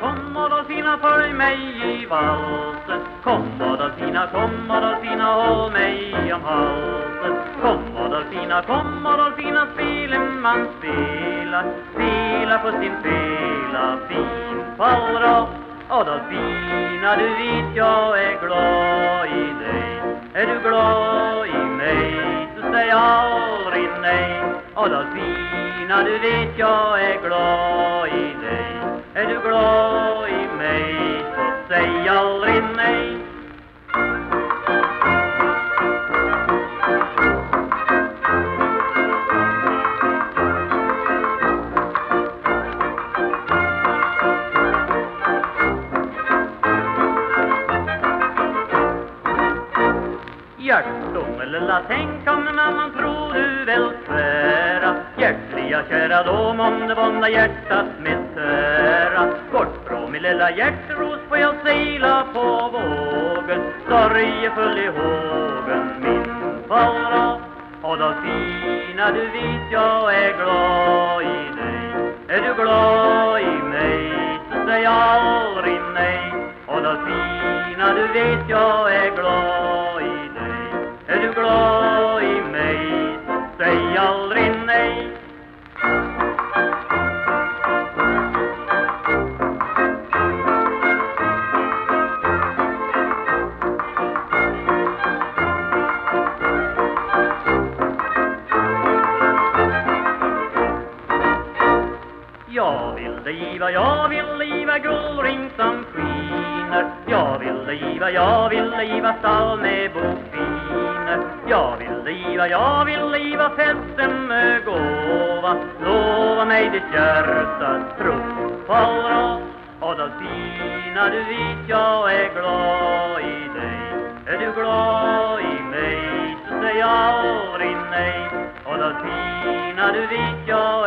kom Adolfina följ mig i valsen Kom Adolfina, kom Adolfina håll mig om halsen Kom Adolfina, kom Adolfina man spela. Spela på sin fela fin fallra Adolfina du vet jag är glad i dig. Är du glad i mig så säg aldrig nej. Adolfina du vet jag är glad i dig. Är du glad i mig? Så säg aldrig nej. Hjärtångela, tänk om en annan tror du väl svära Hjärtliga kära dom om det våndar hjärtat med lilla hjärteros får jag segla på vågen. Sorgefull i hågen min fara. Och då fina du vet jag är glad i dig. Är du glad i mig så säg aldrig nej. Och då fina du vet jag Jag vill dig jag vill dig gullring guldring som skiner. Jag vill dig jag vill dig stall med bofiner Jag vill dig jag vill dig festen med gåva. Lova mig ditt hjärtas trofallra Och då fina du vet jag är glad i dig. Är du glad i mig så säg aldrig nej. Och då fina du vet jag